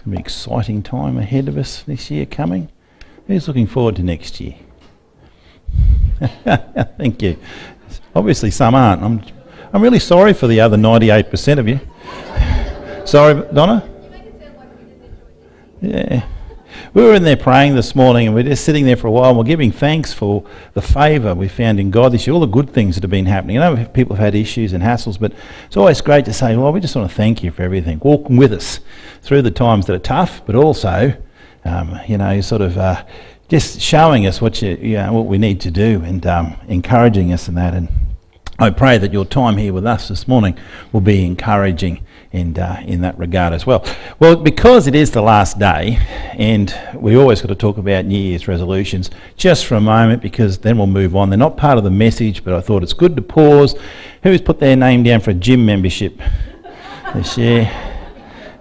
It's going to be an exciting time ahead of us this year coming. Who's looking forward to next year? Thank you. Obviously, some aren't. I'm, I'm really sorry for the other 98% of you. sorry, Donna? Yeah. We were in there praying this morning and we're just sitting there for a while and we're giving thanks for the favour we found in God this year, all the good things that have been happening. I know people have had issues and hassles, but it's always great to say, well, we just want to thank you for everything, walking with us through the times that are tough, but also, um, you know, sort of uh, just showing us what, you, you know, what we need to do and um, encouraging us in that. And I pray that your time here with us this morning will be encouraging and uh, in that regard as well. Well, because it is the last day, and we always got to talk about New Year's resolutions just for a moment, because then we'll move on. They're not part of the message, but I thought it's good to pause. Who's put their name down for a gym membership this year?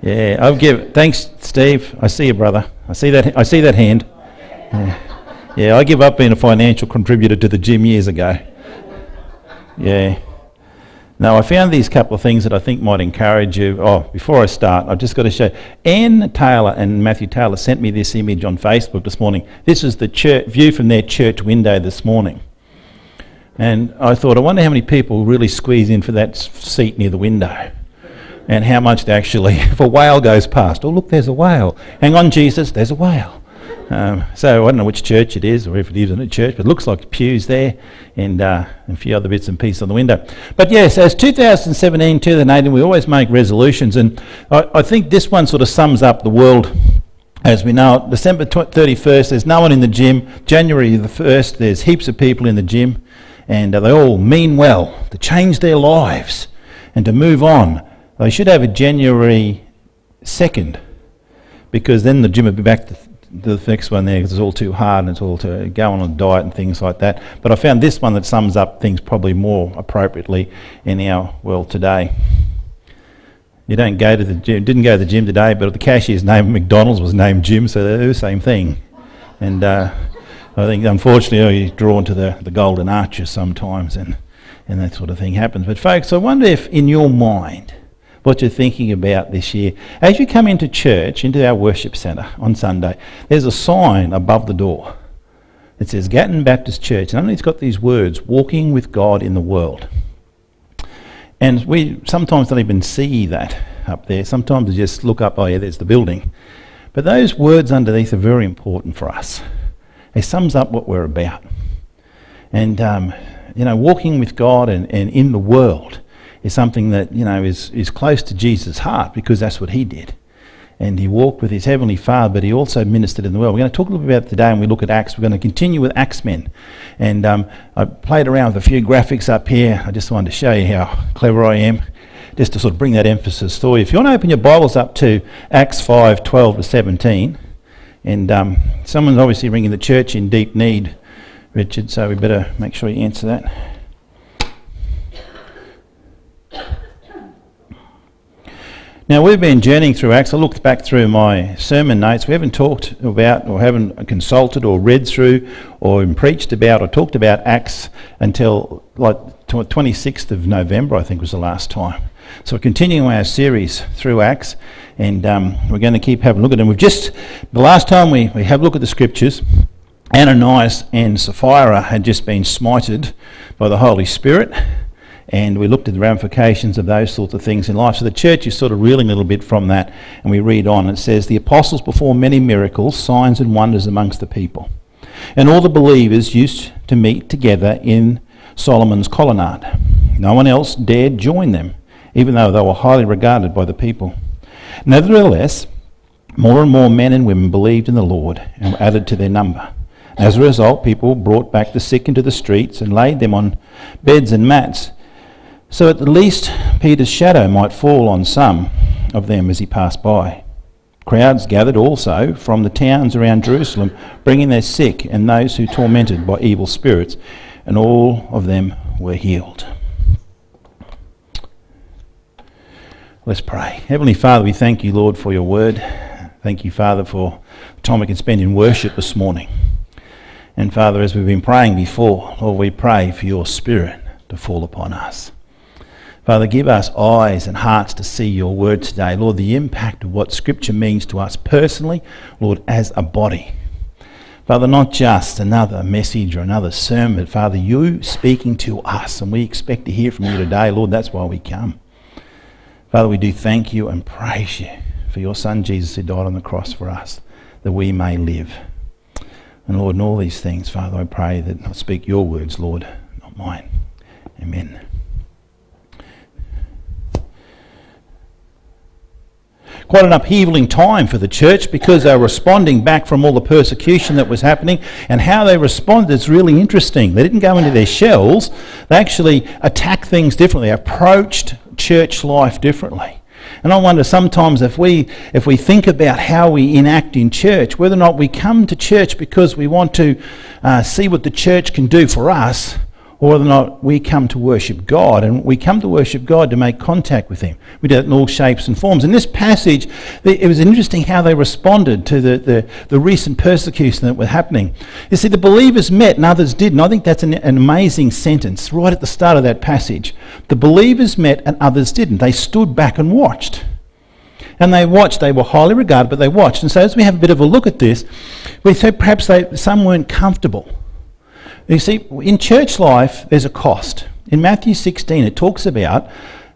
Yeah, I'll give. Thanks, Steve. I see you, brother. I see that. I see that hand. Yeah. yeah, I give up being a financial contributor to the gym years ago. Yeah. Now, I found these couple of things that I think might encourage you. Oh, before I start, I've just got to show. Anne Taylor and Matthew Taylor sent me this image on Facebook this morning. This is the church, view from their church window this morning. And I thought, I wonder how many people really squeeze in for that seat near the window. And how much they actually, if a whale goes past, oh, look, there's a whale. Hang on, Jesus, there's a whale. Um, so I don't know which church it is or if it is in a church, but it looks like pews there and, uh, a few other bits and pieces on the window. But yes, as 2017, 2018, we always make resolutions, and I, I think this one sort of sums up the world as we know. December 31st, there's no one in the gym. January the 1st, there's heaps of people in the gym, and uh, they all mean well to change their lives and to move on. They should have a January 2nd because then the gym would be back to the next one there because it's all too hard and it's all to go on a diet and things like that. But I found this one that sums up things probably more appropriately in our world today. You don't go to the gym, didn't go to the gym today, but the cashier's name McDonald's was named Jim, so they're the same thing. And uh, I think unfortunately you're drawn to the, the golden arches sometimes and, and that sort of thing happens. But folks, I wonder if in your mind, what you're thinking about this year. As you come into church, into our worship centre on Sunday, there's a sign above the door. It says Gatton Baptist Church, and underneath it's got these words, walking with God in the world. And we sometimes don't even see that up there. Sometimes we just look up, oh yeah, there's the building. But those words underneath are very important for us. It sums up what we're about. And, um, you know, walking with God and, and in the world is something that, you know, is, is close to Jesus' heart because that's what he did. And he walked with his heavenly Father, but he also ministered in the world. We're going to talk a little bit about it today when we look at Acts. We're going to continue with Acts men. And um, I played around with a few graphics up here. I just wanted to show you how clever I am, just to sort of bring that emphasis you. If you want to open your Bibles up to Acts 5 12 to 17, and um, someone's obviously ringing the church in deep need, Richard, so we better make sure you answer that. Now, we've been journeying through Acts. I looked back through my sermon notes. We haven't talked about, or haven't consulted, or read through, or preached about, or talked about Acts until like 26th of November, I think was the last time. So we're continuing our series through Acts, and um, we're going to keep having a look at them. We've just, the last time we, we have a look at the scriptures, Ananias and Sapphira had just been smited by the Holy Spirit and we looked at the ramifications of those sorts of things in life. So the church is sort of reeling a little bit from that, and we read on. It says, The apostles performed many miracles, signs, and wonders amongst the people. And all the believers used to meet together in Solomon's colonnade. No one else dared join them, even though they were highly regarded by the people. Nevertheless, more and more men and women believed in the Lord and were added to their number. As a result, people brought back the sick into the streets and laid them on beds and mats so at the least Peter's shadow might fall on some of them as he passed by. Crowds gathered also from the towns around Jerusalem, bringing their sick and those who tormented by evil spirits, and all of them were healed. Let's pray. Heavenly Father, we thank you, Lord, for your word. Thank you, Father, for the time we can spend in worship this morning. And Father, as we've been praying before, Lord, we pray for your spirit to fall upon us. Father, give us eyes and hearts to see your word today. Lord, the impact of what Scripture means to us personally, Lord, as a body. Father, not just another message or another sermon, but Father, you speaking to us, and we expect to hear from you today. Lord, that's why we come. Father, we do thank you and praise you for your Son Jesus who died on the cross for us, that we may live. And Lord, in all these things, Father, I pray that I speak your words, Lord, not mine. Amen. Quite an upheavaling time for the church because they were responding back from all the persecution that was happening, and how they responded is really interesting. They didn't go into their shells, they actually attacked things differently, approached church life differently. And I wonder sometimes if we, if we think about how we enact in church, whether or not we come to church because we want to uh, see what the church can do for us, or whether or not we come to worship God. And we come to worship God to make contact with Him. We do that in all shapes and forms. In this passage, it was interesting how they responded to the, the, the recent persecution that was happening. You see, the believers met and others didn't. I think that's an, an amazing sentence right at the start of that passage. The believers met and others didn't. They stood back and watched. And they watched, they were highly regarded, but they watched. And so, as we have a bit of a look at this, we say perhaps they, some weren't comfortable. You see, in church life, there's a cost. In Matthew 16, it talks about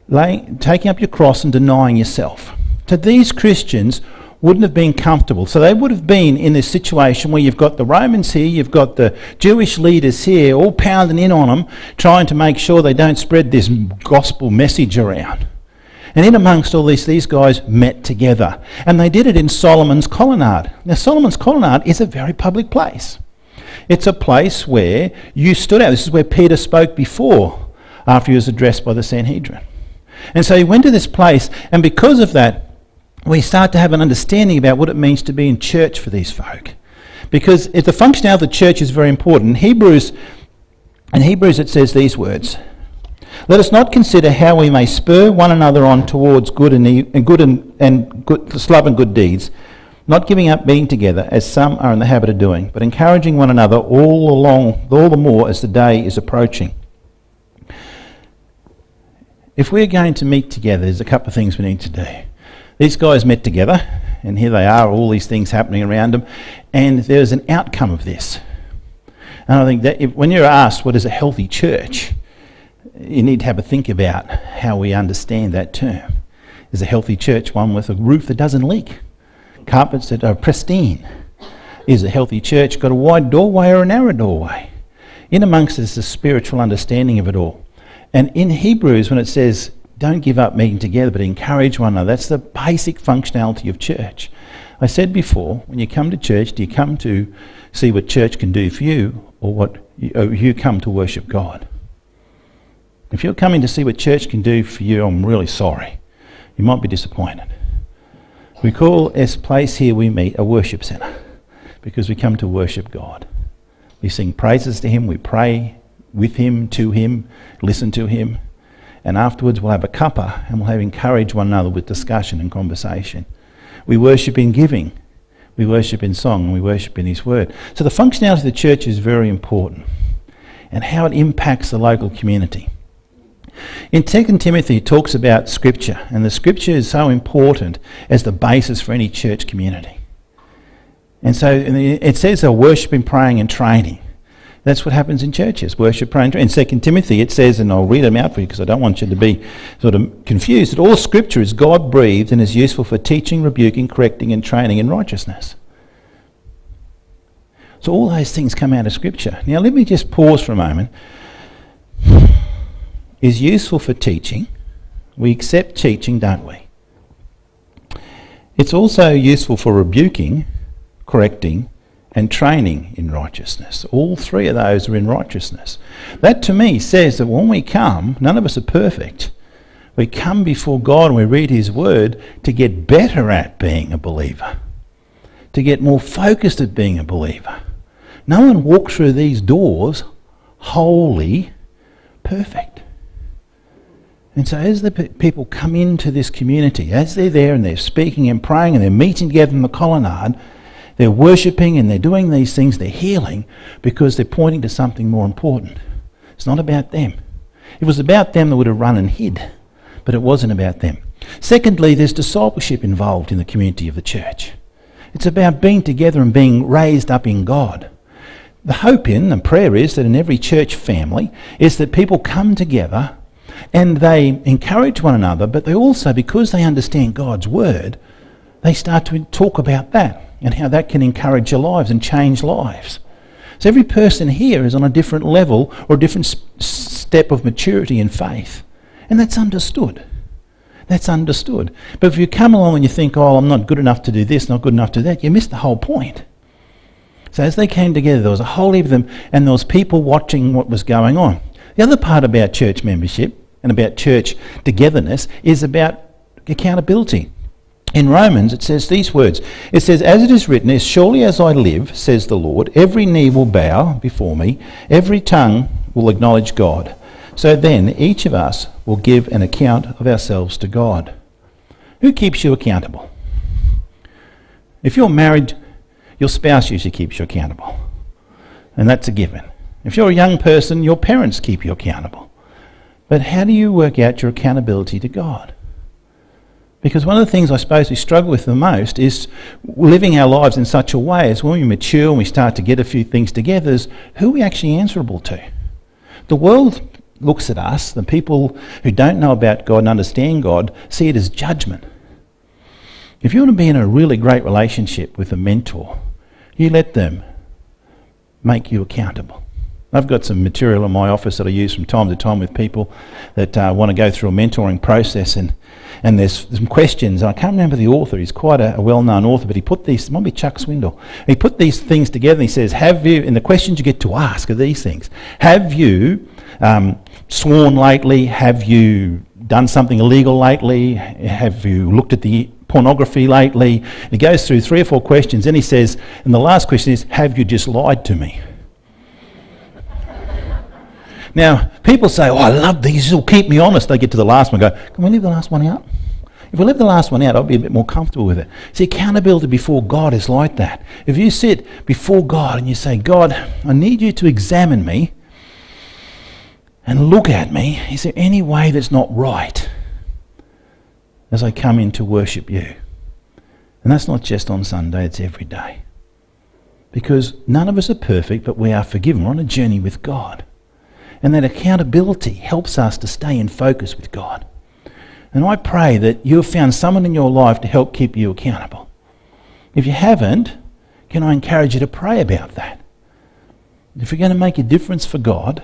laying, taking up your cross and denying yourself. So these Christians wouldn't have been comfortable. So they would have been in this situation where you've got the Romans here, you've got the Jewish leaders here, all pounding in on them, trying to make sure they don't spread this gospel message around. And in amongst all this, these guys met together. And they did it in Solomon's colonnade. Now, Solomon's colonnade is a very public place. It's a place where you stood out. This is where Peter spoke before, after he was addressed by the Sanhedrin. And so he went to this place, and because of that, we start to have an understanding about what it means to be in church for these folk. Because the functionality of the church is very important. In Hebrews, in Hebrews it says these words. Let us not consider how we may spur one another on towards good and, e- and good and, and good, love and good deeds, not giving up being together, as some are in the habit of doing, but encouraging one another all along, all the more as the day is approaching. If we're going to meet together, there's a couple of things we need to do. These guys met together, and here they are, all these things happening around them, and there's an outcome of this. And I think that if, when you're asked what is a healthy church, you need to have a think about how we understand that term. Is a healthy church one with a roof that doesn't leak? Carpets that are pristine? Is a healthy church got a wide doorway or a narrow doorway? In amongst us, the spiritual understanding of it all. And in Hebrews, when it says, don't give up meeting together, but encourage one another, that's the basic functionality of church. I said before, when you come to church, do you come to see what church can do for you, or what you, or you come to worship God? If you're coming to see what church can do for you, I'm really sorry. You might be disappointed. We call this place here we meet a worship centre because we come to worship God. We sing praises to Him, we pray with Him, to Him, listen to Him, and afterwards we'll have a cuppa and we'll have encourage one another with discussion and conversation. We worship in giving, we worship in song, and we worship in His Word. So the functionality of the church is very important and how it impacts the local community. In 2 Timothy, it talks about Scripture, and the Scripture is so important as the basis for any church community. And so it says they're worshipping, praying, and training. That's what happens in churches worship, praying. In 2 Timothy, it says, and I'll read them out for you because I don't want you to be sort of confused, that all Scripture is God breathed and is useful for teaching, rebuking, correcting, and training in righteousness. So all those things come out of Scripture. Now, let me just pause for a moment is useful for teaching. We accept teaching, don't we? It's also useful for rebuking, correcting, and training in righteousness. All three of those are in righteousness. That to me says that when we come, none of us are perfect. We come before God and we read His Word to get better at being a believer, to get more focused at being a believer. No one walks through these doors wholly perfect. And so, as the people come into this community, as they're there and they're speaking and praying and they're meeting together in the colonnade, they're worshipping and they're doing these things, they're healing because they're pointing to something more important. It's not about them. It was about them, they would have run and hid. But it wasn't about them. Secondly, there's discipleship involved in the community of the church. It's about being together and being raised up in God. The hope in and prayer is that in every church family is that people come together and they encourage one another, but they also, because they understand God's word, they start to talk about that and how that can encourage your lives and change lives. So every person here is on a different level or a different step of maturity in faith. And that's understood. That's understood. But if you come along and you think, oh, I'm not good enough to do this, not good enough to that, you miss the whole point. So as they came together, there was a whole heap of them, and there was people watching what was going on. The other part about church membership and about church togetherness is about accountability. In Romans, it says these words It says, As it is written, As surely as I live, says the Lord, every knee will bow before me, every tongue will acknowledge God. So then, each of us will give an account of ourselves to God. Who keeps you accountable? If you're married, your spouse usually keeps you accountable. And that's a given. If you're a young person, your parents keep you accountable. But how do you work out your accountability to God? Because one of the things I suppose we struggle with the most is living our lives in such a way as when we mature and we start to get a few things together, is who are we actually answerable to? The world looks at us, the people who don't know about God and understand God, see it as judgment. If you want to be in a really great relationship with a mentor, you let them make you accountable. I've got some material in my office that I use from time to time with people that uh, want to go through a mentoring process, and, and there's some questions. I can't remember the author, he's quite a, a well known author, but he put these, it might be Chuck Swindoll, he put these things together and he says, Have you, and the questions you get to ask are these things Have you um, sworn lately? Have you done something illegal lately? Have you looked at the pornography lately? And he goes through three or four questions, and he says, and the last question is, Have you just lied to me? Now, people say, oh, I love these, this will keep me honest. They get to the last one and go, can we leave the last one out? If we leave the last one out, I'll be a bit more comfortable with it. See, accountability before God is like that. If you sit before God and you say, God, I need you to examine me and look at me, is there any way that's not right as I come in to worship you? And that's not just on Sunday, it's every day. Because none of us are perfect, but we are forgiven. We're on a journey with God. And that accountability helps us to stay in focus with God. And I pray that you have found someone in your life to help keep you accountable. If you haven't, can I encourage you to pray about that? If you're going to make a difference for God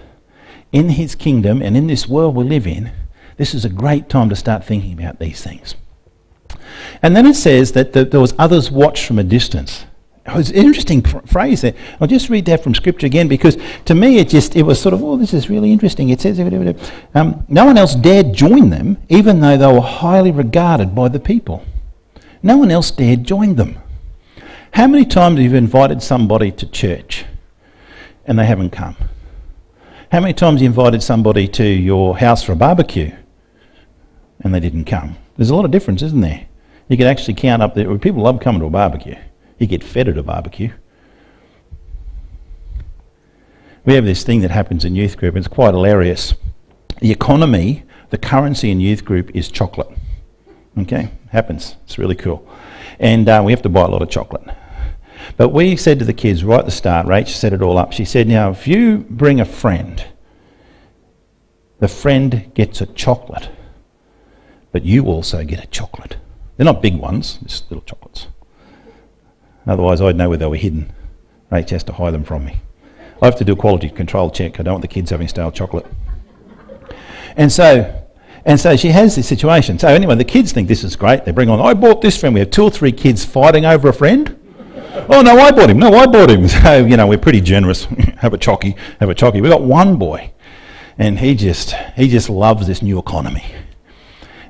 in His kingdom and in this world we live in, this is a great time to start thinking about these things. And then it says that the, there was others watched from a distance. It was an interesting phrase there. I'll just read that from Scripture again because to me it just it was sort of oh this is really interesting. It says um, no one else dared join them even though they were highly regarded by the people. No one else dared join them. How many times have you invited somebody to church and they haven't come? How many times have you invited somebody to your house for a barbecue and they didn't come? There's a lot of difference, isn't there? You could actually count up there. People love coming to a barbecue. You get fed at a barbecue. We have this thing that happens in youth group, and it's quite hilarious. The economy, the currency in youth group is chocolate. Okay, happens. It's really cool. And uh, we have to buy a lot of chocolate. But we said to the kids right at the start, Rach set it all up. She said, Now, if you bring a friend, the friend gets a chocolate, but you also get a chocolate. They're not big ones, just little chocolates. Otherwise, I'd know where they were hidden. Rach has to hide them from me. I have to do a quality control check. I don't want the kids having stale chocolate. And so, and so she has this situation. So anyway, the kids think this is great. They bring on, I bought this friend. We have two or three kids fighting over a friend. oh no, I bought him. No, I bought him. So you know, we're pretty generous. have a chocky, have a chocky. We got one boy, and he just he just loves this new economy,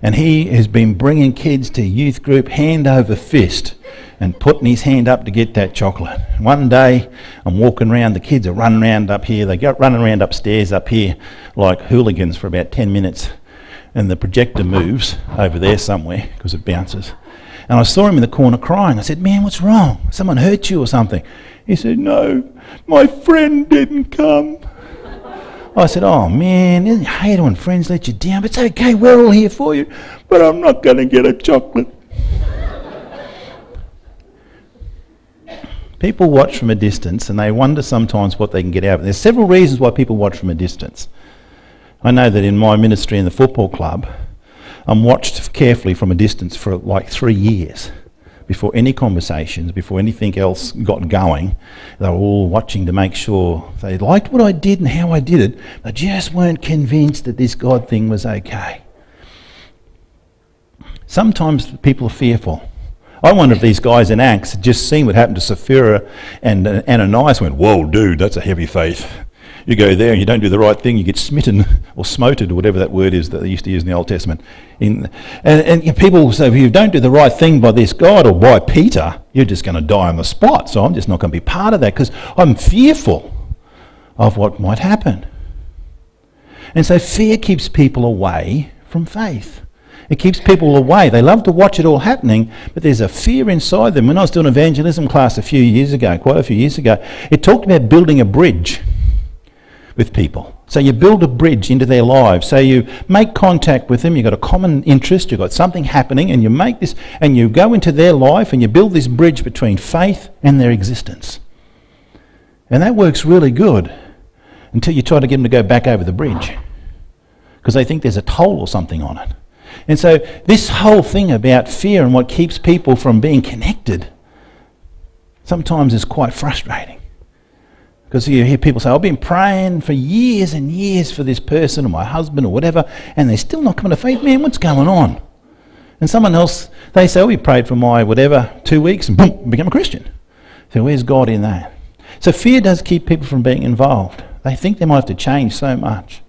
and he has been bringing kids to youth group hand over fist and putting his hand up to get that chocolate. One day, I'm walking around, the kids are running around up here, they go running around upstairs up here like hooligans for about 10 minutes, and the projector moves over there somewhere because it bounces. And I saw him in the corner crying. I said, Man, what's wrong? Someone hurt you or something? He said, No, my friend didn't come. I said, Oh man, hate it when friends let you down, but it's okay, we're all here for you. But I'm not going to get a chocolate. People watch from a distance and they wonder sometimes what they can get out of it. There's several reasons why people watch from a distance. I know that in my ministry in the football club, I'm watched carefully from a distance for like three years before any conversations, before anything else got going. They were all watching to make sure they liked what I did and how I did it, but just weren't convinced that this God thing was okay. Sometimes people are fearful. I wonder if these guys in Acts had just seen what happened to Sapphira and uh, Ananias went, Whoa, dude, that's a heavy faith you go there and you don't do the right thing, you get smitten or smoted, or whatever that word is that they used to use in the Old Testament. In, and, and people say, if you don't do the right thing by this God or by Peter, you're just going to die on the spot. So I'm just not going to be part of that because I'm fearful of what might happen. And so fear keeps people away from faith. It keeps people away. They love to watch it all happening, but there's a fear inside them. When I was doing evangelism class a few years ago, quite a few years ago, it talked about building a bridge with people. So you build a bridge into their lives. So you make contact with them, you've got a common interest, you've got something happening, and you make this, and you go into their life and you build this bridge between faith and their existence. And that works really good until you try to get them to go back over the bridge because they think there's a toll or something on it. And so, this whole thing about fear and what keeps people from being connected sometimes is quite frustrating. Because you hear people say, I've been praying for years and years for this person or my husband or whatever, and they're still not coming to faith. Man, what's going on? And someone else, they say, oh, we prayed for my whatever, two weeks, and boom, become a Christian. So where's God in that? So fear does keep people from being involved. They think they might have to change so much.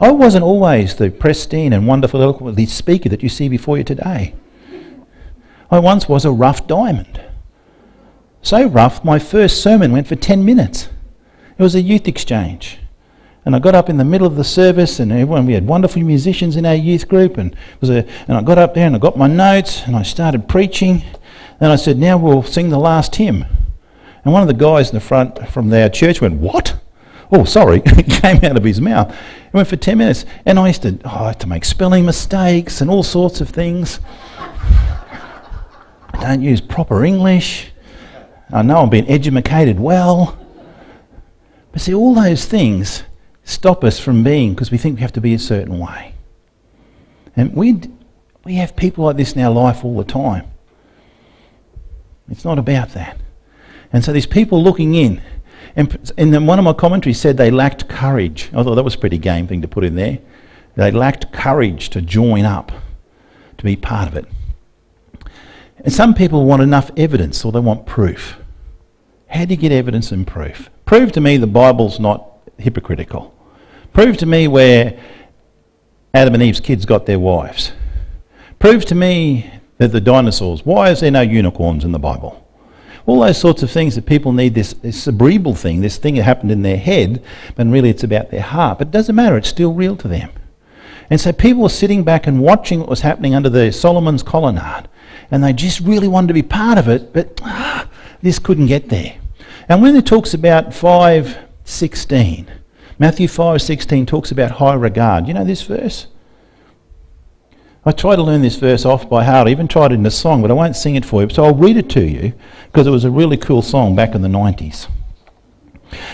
I wasn't always the pristine and wonderful, eloquent speaker that you see before you today. I once was a rough diamond. So rough, my first sermon went for 10 minutes. It was a youth exchange. And I got up in the middle of the service, and everyone, we had wonderful musicians in our youth group. And, was a, and I got up there and I got my notes and I started preaching. And I said, Now we'll sing the last hymn. And one of the guys in the front from our church went, What? Oh, sorry. it came out of his mouth. It went for 10 minutes. And I used to, oh, I had to make spelling mistakes and all sorts of things. I don't use proper English. I know I'm being educated well. But see, all those things stop us from being because we think we have to be a certain way. And we, we have people like this in our life all the time. It's not about that. And so these people looking in, and, and then one of my commentaries said they lacked courage. I thought that was a pretty game thing to put in there. They lacked courage to join up, to be part of it. And some people want enough evidence or they want proof. How do you get evidence and proof? Prove to me the Bible's not hypocritical. Prove to me where Adam and Eve's kids got their wives. Prove to me that the dinosaurs, why is there no unicorns in the Bible? All those sorts of things that people need this, this cerebral thing, this thing that happened in their head, and really it's about their heart. But it doesn't matter, it's still real to them. And so people were sitting back and watching what was happening under the Solomon's colonnade and they just really wanted to be part of it, but ah, this couldn't get there. And when it talks about 5.16, Matthew 5.16 talks about high regard. You know this verse? I try to learn this verse off by heart. I even tried it in a song, but I won't sing it for you. So I'll read it to you because it was a really cool song back in the 90s.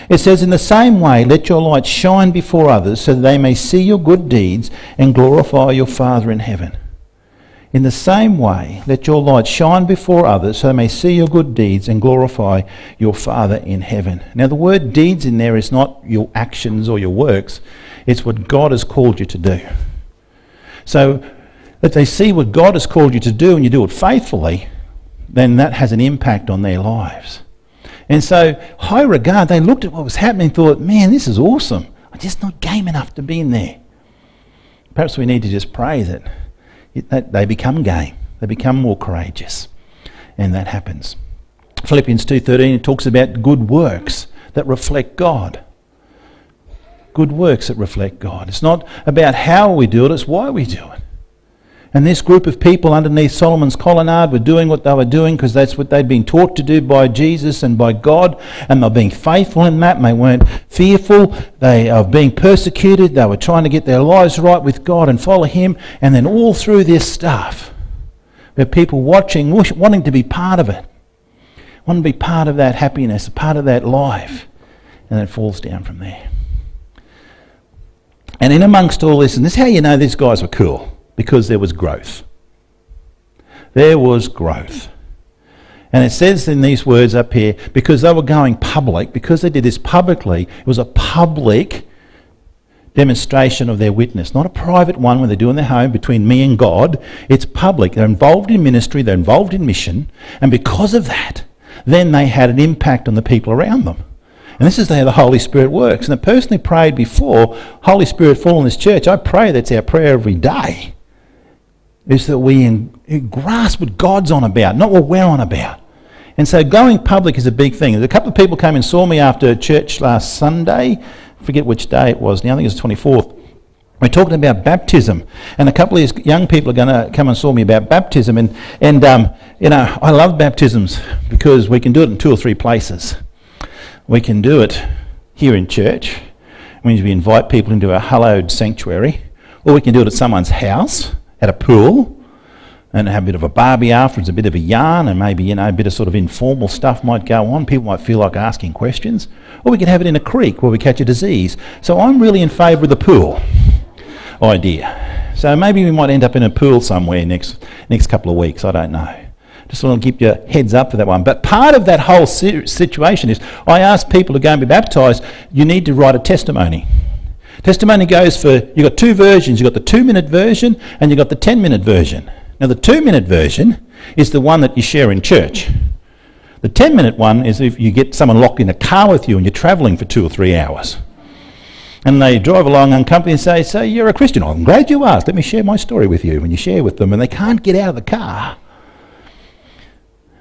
It says, In the same way, let your light shine before others so that they may see your good deeds and glorify your Father in heaven. In the same way, let your light shine before others so they may see your good deeds and glorify your Father in heaven. Now, the word deeds in there is not your actions or your works, it's what God has called you to do. So, that they see what God has called you to do and you do it faithfully, then that has an impact on their lives. And so, high regard, they looked at what was happening and thought, man, this is awesome. I'm just not game enough to be in there. Perhaps we need to just pray that it, they become game. They become more courageous. And that happens. Philippians 2.13 talks about good works that reflect God. Good works that reflect God. It's not about how we do it, it's why we do it. And this group of people underneath Solomon's colonnade were doing what they were doing because that's what they'd been taught to do by Jesus and by God. And they're being faithful in that. And they weren't fearful. They are being persecuted. They were trying to get their lives right with God and follow Him. And then all through this stuff, there are people watching, wanting to be part of it, wanting to be part of that happiness, a part of that life. And it falls down from there. And in amongst all this, and this is how you know these guys were cool because there was growth. There was growth. And it says in these words up here, because they were going public, because they did this publicly, it was a public demonstration of their witness, not a private one when they do in their home between me and God. It's public. They're involved in ministry, they're involved in mission, and because of that, then they had an impact on the people around them. And this is how the Holy Spirit works. And the person who prayed before, Holy Spirit fall in this church, I pray that's our prayer every day is that we grasp what God's on about, not what we're on about. And so going public is a big thing. A couple of people came and saw me after church last Sunday. I forget which day it was now. I think it was the 24th. We're talking about baptism, and a couple of these young people are going to come and saw me about baptism. And, and um, you know, I love baptisms because we can do it in two or three places. We can do it here in church, means we invite people into a hallowed sanctuary, or we can do it at someone's house at a pool and have a bit of a barbie afterwards, a bit of a yarn, and maybe, you know, a bit of sort of informal stuff might go on. People might feel like asking questions. Or we could have it in a creek where we catch a disease. So I'm really in favour of the pool idea. So maybe we might end up in a pool somewhere next, next couple of weeks. I don't know. Just want to keep your heads up for that one. But part of that whole situation is I ask people to go and be baptised, you need to write a testimony. Testimony goes for, you've got two versions. You've got the two minute version and you've got the 10 minute version. Now, the two minute version is the one that you share in church. The 10 minute one is if you get someone locked in a car with you and you're travelling for two or three hours. And they drive along uncomfortably and say, So you're a Christian? Oh, I'm glad you asked. Let me share my story with you. And you share with them, and they can't get out of the car.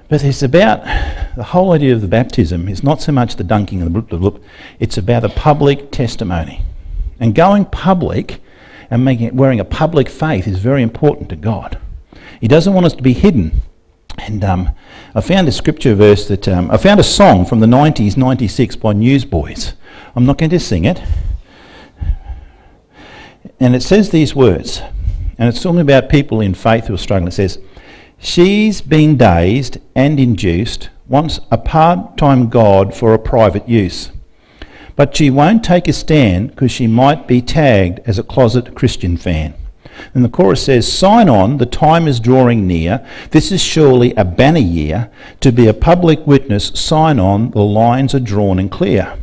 But it's about the whole idea of the baptism is not so much the dunking and the bloop, bloop, bloop, it's about a public testimony. And going public and making it, wearing a public faith is very important to God. He doesn't want us to be hidden. And um, I found a scripture verse that um, I found a song from the 90s, 96 by Newsboys. I'm not going to sing it. And it says these words, and it's talking about people in faith who are struggling. It says, She's been dazed and induced, wants a part time God for a private use. But she won't take a stand because she might be tagged as a closet Christian fan. And the chorus says, Sign on, the time is drawing near. This is surely a banner year. To be a public witness, sign on, the lines are drawn and clear.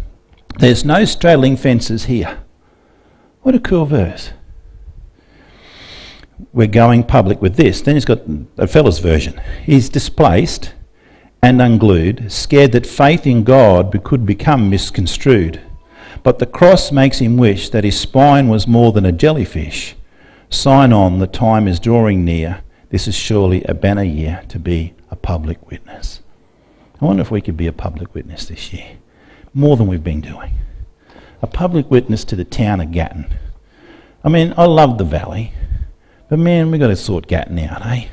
There's no straddling fences here. What a cool verse. We're going public with this. Then he's got a fella's version. He's displaced and unglued, scared that faith in God could become misconstrued. But the cross makes him wish that his spine was more than a jellyfish. Sign on, the time is drawing near. This is surely a banner year to be a public witness. I wonder if we could be a public witness this year, more than we've been doing. A public witness to the town of Gatton. I mean, I love the valley, but man, we've got to sort Gatton out, eh?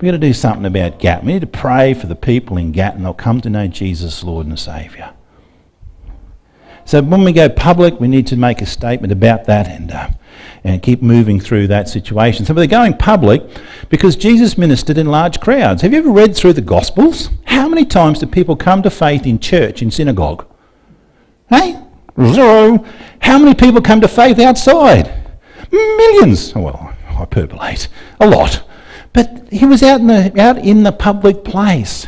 We've got to do something about Gatton. We need to pray for the people in Gatton. They'll come to know Jesus, Lord and Saviour. So when we go public, we need to make a statement about that and, uh, and keep moving through that situation. So they're going public because Jesus ministered in large crowds. Have you ever read through the Gospels? How many times do people come to faith in church, in synagogue? Hey? Zero. How many people come to faith outside? Millions. Oh, well, hyperbole. A lot. But he was out in the, out in the public place.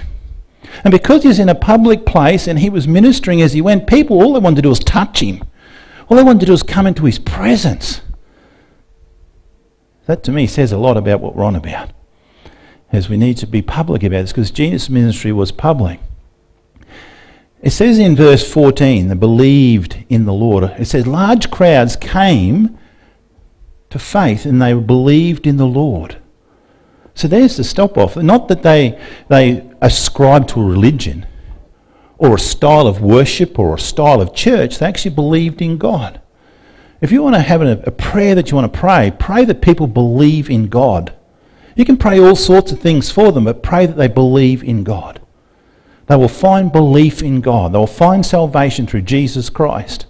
And because he was in a public place and he was ministering as he went, people, all they wanted to do was touch him. All they wanted to do was come into his presence. That to me says a lot about what we're on about. As we need to be public about this, because Jesus' ministry was public. It says in verse 14, they believed in the Lord. It says, large crowds came to faith and they believed in the Lord. So there's the stop off. Not that they, they ascribe to a religion or a style of worship or a style of church, they actually believed in God. If you want to have a, a prayer that you want to pray, pray that people believe in God. You can pray all sorts of things for them, but pray that they believe in God. They will find belief in God. They will find salvation through Jesus Christ.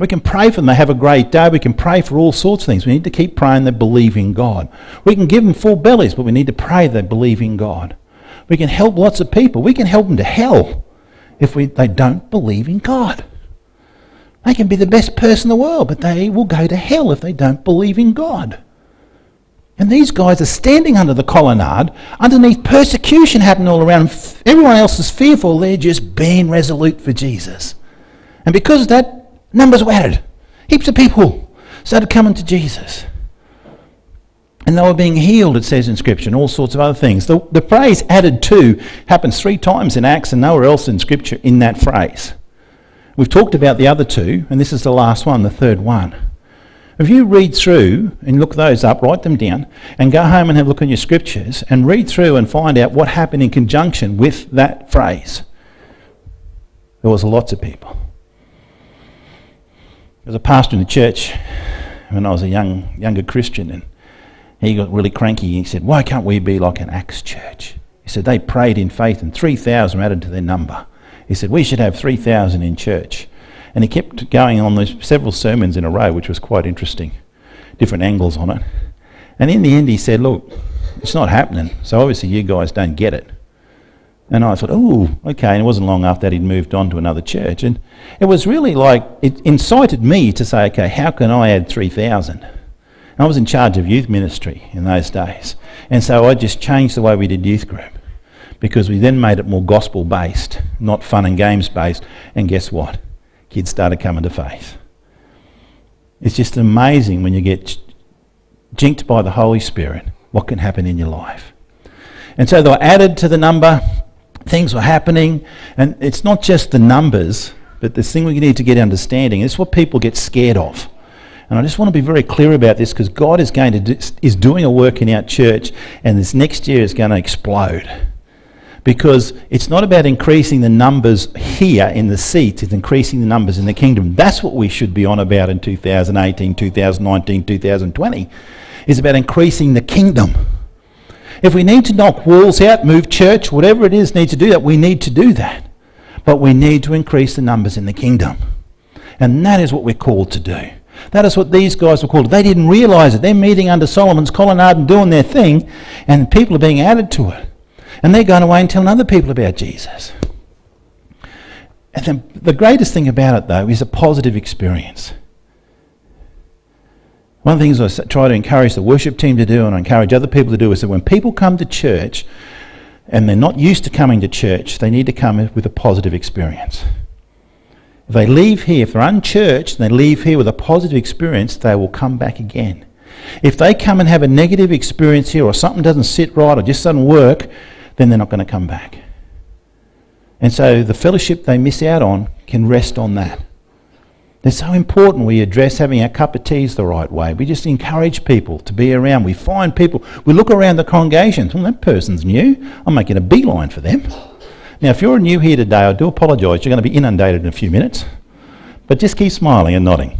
We can pray for them. They have a great day. We can pray for all sorts of things. We need to keep praying they believe in God. We can give them full bellies, but we need to pray they believe in God. We can help lots of people. We can help them to hell if we, they don't believe in God. They can be the best person in the world, but they will go to hell if they don't believe in God. And these guys are standing under the colonnade, underneath persecution happening all around. Everyone else is fearful. They're just being resolute for Jesus. And because that, Numbers were added. Heaps of people started coming to Jesus. And they were being healed, it says in Scripture, and all sorts of other things. The, the phrase added to happens three times in Acts and nowhere else in Scripture in that phrase. We've talked about the other two, and this is the last one, the third one. If you read through and look those up, write them down, and go home and have a look in your scriptures and read through and find out what happened in conjunction with that phrase, there was lots of people was a pastor in the church when I was a young younger Christian, and he got really cranky. He said, "Why can't we be like an Acts church?" He said they prayed in faith, and three thousand were added to their number. He said we should have three thousand in church, and he kept going on those several sermons in a row, which was quite interesting, different angles on it. And in the end, he said, "Look, it's not happening. So obviously you guys don't get it." And I thought, oh, okay. And it wasn't long after that he'd moved on to another church. And it was really like, it incited me to say, okay, how can I add 3,000? I was in charge of youth ministry in those days. And so I just changed the way we did youth group because we then made it more gospel based, not fun and games based. And guess what? Kids started coming to faith. It's just amazing when you get jinked by the Holy Spirit what can happen in your life. And so they were added to the number things were happening. And it's not just the numbers, but this thing we need to get understanding. It's what people get scared of. And I just want to be very clear about this because God is going to do, is doing a work in our church, and this next year is going to explode. Because it's not about increasing the numbers here in the seats, it's increasing the numbers in the kingdom. That's what we should be on about in 2018, 2019, 2020. Is about increasing the kingdom. If we need to knock walls out, move church, whatever it is, need to do that, we need to do that. But we need to increase the numbers in the kingdom. And that is what we're called to do. That is what these guys were called. They didn't realize it. They're meeting under Solomon's colonnade and doing their thing, and people are being added to it. And they're going away and telling other people about Jesus. And then the greatest thing about it, though, is a positive experience. One of the things I try to encourage the worship team to do and I encourage other people to do is that when people come to church and they're not used to coming to church, they need to come with a positive experience. If they leave here, if they're unchurched and they leave here with a positive experience, they will come back again. If they come and have a negative experience here or something doesn't sit right or just doesn't work, then they're not going to come back. And so the fellowship they miss out on can rest on that. They're so important we address having our cup of teas the right way. We just encourage people to be around. We find people, we look around the congregation, well, that person's new. I'm making a beeline for them. Now, if you're new here today, I do apologise. You're going to be inundated in a few minutes. But just keep smiling and nodding.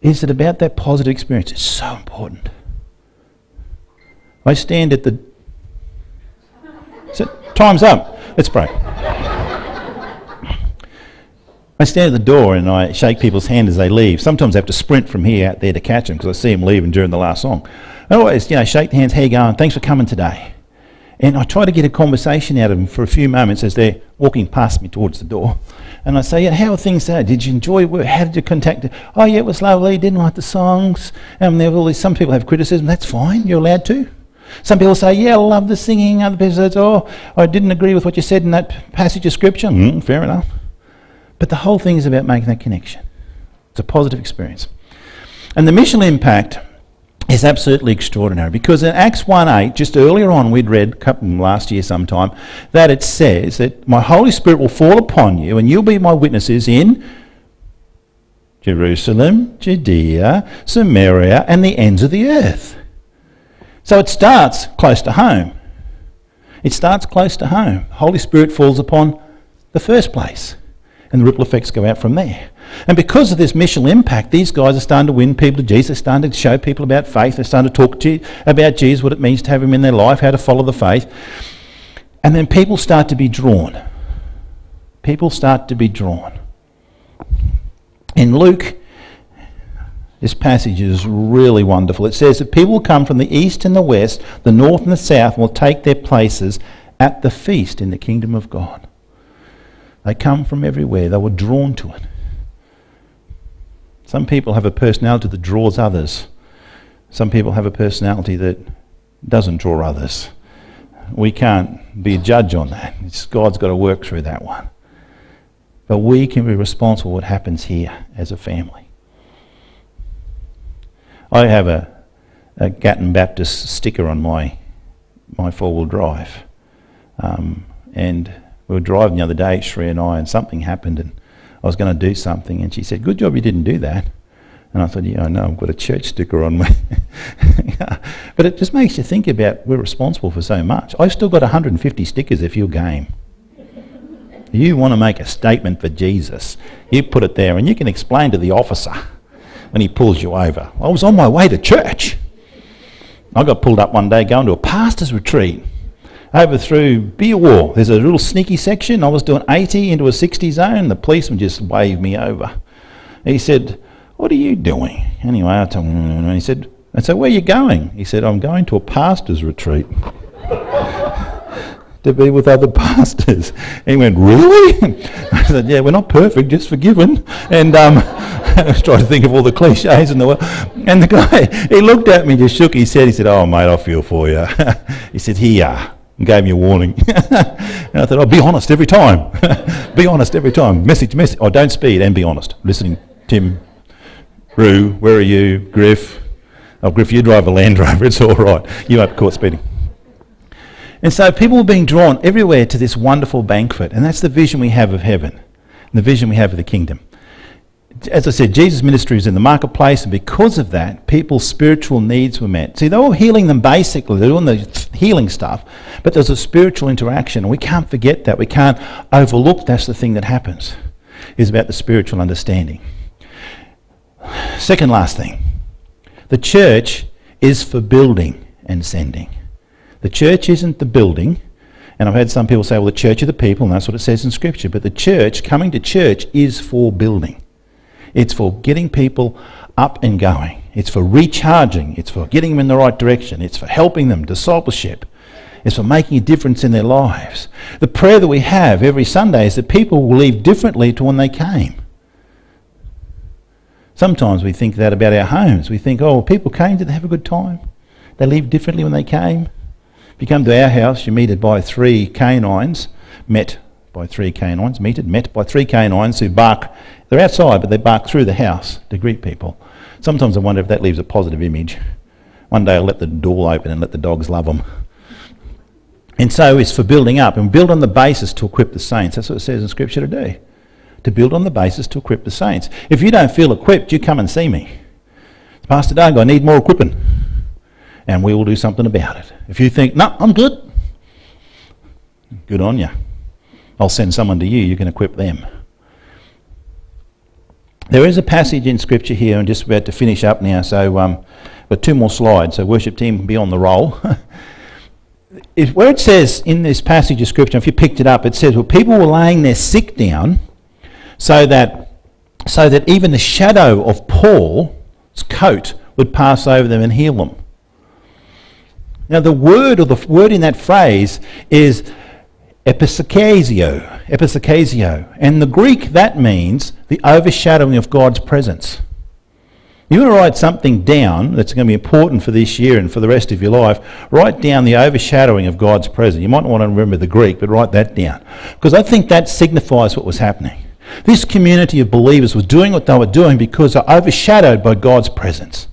Is it about that positive experience? It's so important. I stand at the. So, time's up. Let's pray. I stand at the door and I shake people's hand as they leave. Sometimes I have to sprint from here out there to catch them because I see them leaving during the last song. I always, you know, shake hands. How you going? Thanks for coming today. And I try to get a conversation out of them for a few moments as they're walking past me towards the door. And I say, yeah, how are things there? Did you enjoy work? How did you contact it? Oh, yeah, it was lovely. Didn't like the songs. Um, there all these, some people have criticism. That's fine. You're allowed to. Some people say, yeah, I love the singing. Other people say, oh, I didn't agree with what you said in that passage of Scripture. Mm, fair enough. But the whole thing is about making that connection. It's a positive experience. And the mission impact is absolutely extraordinary because in Acts 1.8, just earlier on, we'd read last year sometime, that it says that my Holy Spirit will fall upon you and you'll be my witnesses in Jerusalem, Judea, Samaria, and the ends of the earth. So it starts close to home. It starts close to home. Holy Spirit falls upon the first place. And the ripple effects go out from there. And because of this missional impact, these guys are starting to win people to Jesus. They're starting to show people about faith. They're starting to talk to about Jesus, what it means to have him in their life, how to follow the faith. And then people start to be drawn. People start to be drawn. In Luke, this passage is really wonderful. It says that people will come from the east and the west, the north and the south, and will take their places at the feast in the kingdom of God. They come from everywhere. They were drawn to it. Some people have a personality that draws others. Some people have a personality that doesn't draw others. We can't be a judge on that. It's God's got to work through that one. But we can be responsible for what happens here as a family. I have a, a Gatton Baptist sticker on my, my four wheel drive. Um, and we were driving the other day, Shri and I, and something happened, and I was going to do something, and she said, Good job you didn't do that. And I thought, Yeah, I know, I've got a church sticker on me. but it just makes you think about we're responsible for so much. I've still got 150 stickers if you're game. You want to make a statement for Jesus, you put it there, and you can explain to the officer when he pulls you over. I was on my way to church. I got pulled up one day going to a pastor's retreat over through Beerwah. There's a little sneaky section. I was doing 80 into a 60 zone. The policeman just waved me over. He said, What are you doing? Anyway, I told him, and he said, And so where are you going? He said, I'm going to a pastor's retreat. to be with other pastors. he went, Really? I said, Yeah, we're not perfect, just forgiven. And um, I was trying to think of all the cliches in the world. And the guy, he looked at me, just shook his head. He said, Oh, mate, I feel for you. he said, Here and gave me a warning. and I thought, I'll oh, be honest every time. be honest every time. Message, message. Oh, don't speed and be honest. Listening, Tim, Rue, where are you? Griff. Oh, Griff, you drive a Land Rover. It's all right. You won't be caught speeding. And so people are being drawn everywhere to this wonderful banquet. And that's the vision we have of heaven, and the vision we have of the kingdom as I said, Jesus' ministry was in the marketplace, and because of that, people's spiritual needs were met. See, they were healing them basically, they're doing the healing stuff, but there's a spiritual interaction, and we can't forget that. We can't overlook that's the thing that happens, is about the spiritual understanding. Second last thing the church is for building and sending. The church isn't the building. And I've heard some people say, well, the church are the people, and that's what it says in Scripture. But the church, coming to church, is for building. It's for getting people up and going. It's for recharging. It's for getting them in the right direction. It's for helping them, discipleship. It's for making a difference in their lives. The prayer that we have every Sunday is that people will leave differently to when they came. Sometimes we think that about our homes. We think, oh, people came, did they have a good time? They leave differently when they came. If you come to our house, you're meted by three canines, met by three canines, meted, met by three canines who bark they're outside, but they bark through the house to greet people. Sometimes I wonder if that leaves a positive image. One day I'll let the door open and let the dogs love them. And so it's for building up and build on the basis to equip the saints. That's what it says in Scripture today. To build on the basis to equip the saints. If you don't feel equipped, you come and see me. Pastor Doug, I need more equipping. And we will do something about it. If you think, no, I'm good, good on you. I'll send someone to you, you can equip them. There is a passage in Scripture here, I'm just about to finish up now, so um, but two more slides, so worship team be on the roll. if, where it says in this passage of Scripture, if you picked it up, it says, well, people were laying their sick down so that, so that even the shadow of Paul's coat would pass over them and heal them. Now, the word or the word in that phrase is episakasio, episakasio. And the Greek, that means the overshadowing of God's presence. You want to write something down that's going to be important for this year and for the rest of your life, write down the overshadowing of God's presence. You might not want to remember the Greek, but write that down. Because I think that signifies what was happening. This community of believers was doing what they were doing because they're overshadowed by God's presence.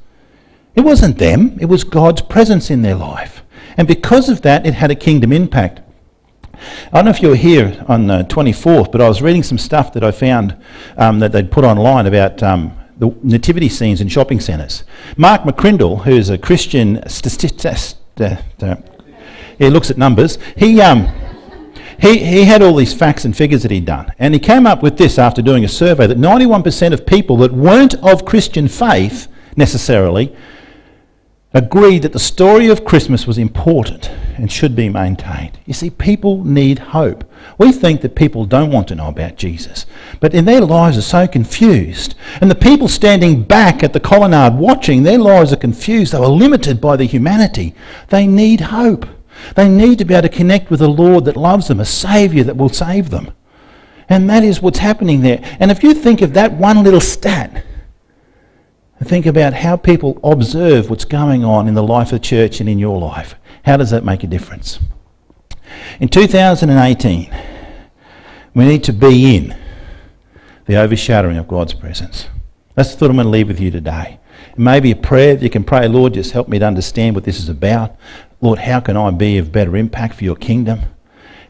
It wasn't them, it was God's presence in their life. And because of that, it had a kingdom impact. I don't know if you were here on the 24th, but I was reading some stuff that I found um, that they'd put online about um, the nativity scenes in shopping centres. Mark McCrindle, who's a Christian statistician, uh, he looks at numbers. He, um, he, he had all these facts and figures that he'd done. And he came up with this after doing a survey that 91% of people that weren't of Christian faith necessarily agreed that the story of Christmas was important and should be maintained. You see, people need hope. We think that people don't want to know about Jesus, but in their lives are so confused. And the people standing back at the colonnade watching, their lives are confused. They were limited by their humanity. They need hope. They need to be able to connect with a Lord that loves them, a Saviour that will save them. And that is what's happening there. And if you think of that one little stat, think about how people observe what's going on in the life of the church and in your life. How does that make a difference? In 2018, we need to be in the overshadowing of God's presence. That's the thought I'm going to leave with you today. It may be a prayer that you can pray, Lord, just help me to understand what this is about. Lord, how can I be of better impact for your kingdom?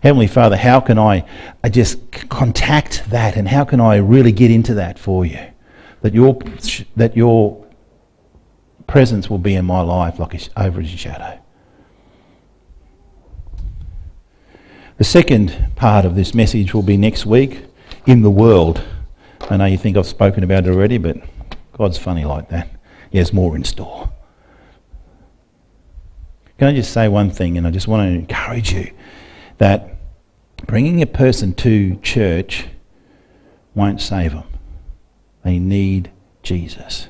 Heavenly Father, how can I just contact that and how can I really get into that for you? That your, that your presence will be in my life like a, over a shadow. The second part of this message will be next week in the world. I know you think I've spoken about it already, but God's funny like that. He has more in store. Can I just say one thing, and I just want to encourage you that bringing a person to church won't save them. They need Jesus.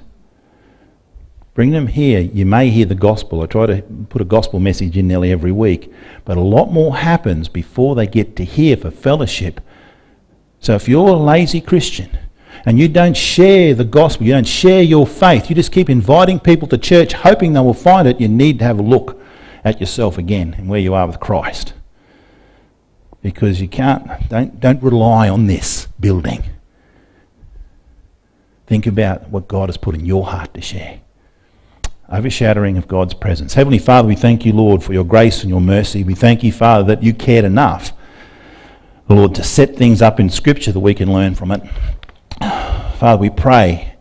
Bring them here. You may hear the gospel. I try to put a gospel message in nearly every week, but a lot more happens before they get to hear for fellowship. So if you're a lazy Christian and you don't share the gospel, you don't share your faith, you just keep inviting people to church hoping they will find it, you need to have a look at yourself again and where you are with Christ. Because you can't, don't, don't rely on this building. Think about what God has put in your heart to share. Overshadowing of God's presence. Heavenly Father, we thank you, Lord, for your grace and your mercy. We thank you, Father, that you cared enough, Lord, to set things up in Scripture that we can learn from it. Father, we pray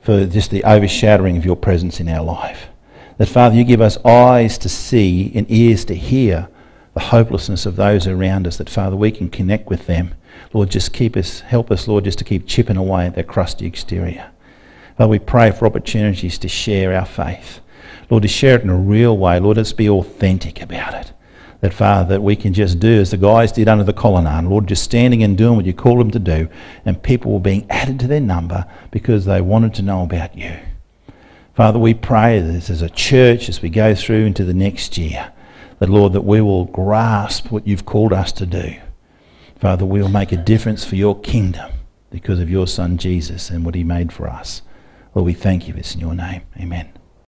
for just the overshadowing of your presence in our life. That, Father, you give us eyes to see and ears to hear the hopelessness of those around us, that, Father, we can connect with them Lord, just keep us, help us, Lord, just to keep chipping away at that crusty exterior. Lord, we pray for opportunities to share our faith. Lord, to share it in a real way. Lord, let's be authentic about it. That, Father, that we can just do as the guys did under the colonnade. Lord, just standing and doing what you called them to do, and people were being added to their number because they wanted to know about you. Father, we pray this as a church as we go through into the next year, that, Lord, that we will grasp what you've called us to do. Father, we'll make a difference for your kingdom because of your Son Jesus and what he made for us. Lord, we thank you. It's in your name. Amen.